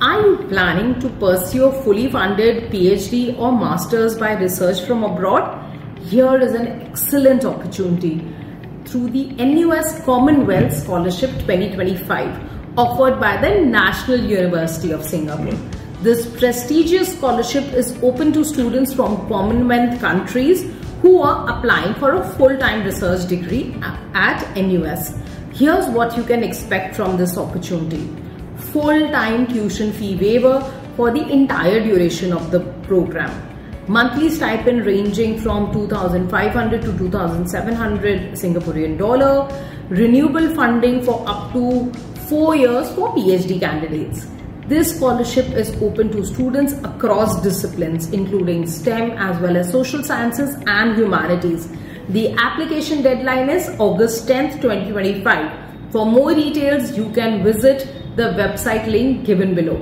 Are you planning to pursue a fully funded PhD or master's by research from abroad? Here is an excellent opportunity through the NUS Commonwealth Scholarship 2025 offered by the National University of Singapore. This prestigious scholarship is open to students from Commonwealth countries who are applying for a full-time research degree at NUS. Here's what you can expect from this opportunity full-time tuition fee waiver for the entire duration of the program. Monthly stipend ranging from 2500 to 2700 Singaporean dollar. Renewable funding for up to 4 years for PhD candidates. This scholarship is open to students across disciplines including STEM as well as social sciences and humanities. The application deadline is August 10th, 2025. For more details, you can visit the website link given below.